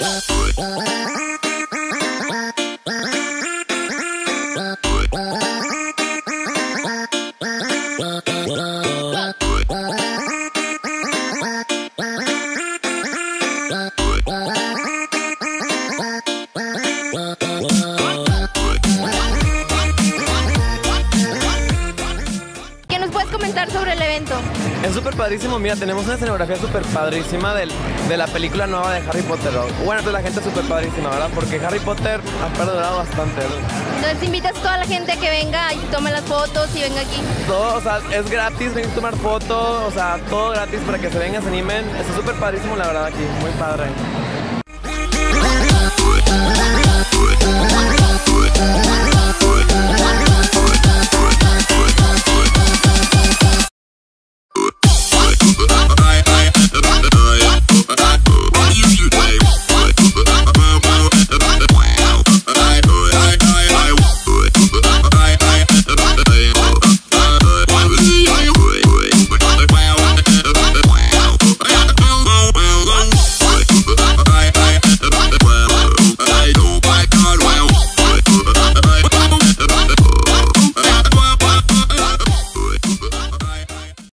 おおお! Comentar sobre el evento? Es súper padrísimo, mira, tenemos una escenografía súper padrísima del- de la película nueva de Harry Potter. ¿no? Bueno, entonces la gente es súper padrísima, ¿verdad? Porque Harry Potter ha perdurado bastante. Entonces invitas a toda la gente a que venga y tome las fotos y venga aquí. Todo, o sea, es gratis, venir a tomar fotos, o sea, todo gratis para que se vengan, se animen. Está súper padrísimo, la verdad, aquí, muy padre.